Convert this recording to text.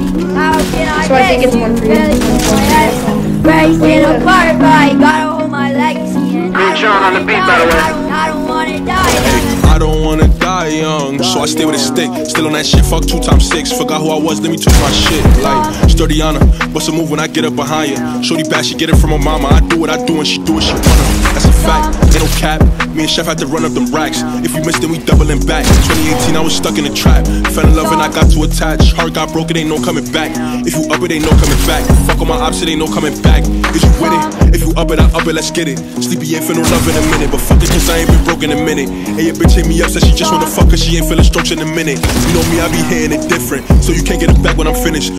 So I think get it's one for you. jealousy? Breaking apart, but I gotta hold my legacy. And I Big on the don't beat, wanna by the die, way. I don't, wanna die. I don't wanna die young, so I stay with a stick. Still on that shit, fuck two times six. Forgot who I was, let me twist my shit. Like, sturdy on her, bust a move when I get up behind you. Shorty bad, she get it from her mama. I do what I do and she do what she wanna. Fact, ain't no cap. Me and Sheff had to run up them racks. If we missed, then we doubling back. 2018, I was stuck in a trap. Fell in love and I got too attached. Heart got broken, ain't no coming back. If you up it, ain't no coming back. Fuck on my ops, it ain't no coming back. Is you with it? If you up it, I up it, let's get it. Sleepy ain't feel no love in a minute, but fuck it, cause I ain't been broke in a minute. Hey, your bitch hit me up, said she just wanna fuck, cause she ain't feeling strokes in a minute. You know me, I be hitting it different, so you can't get it back when I'm finished.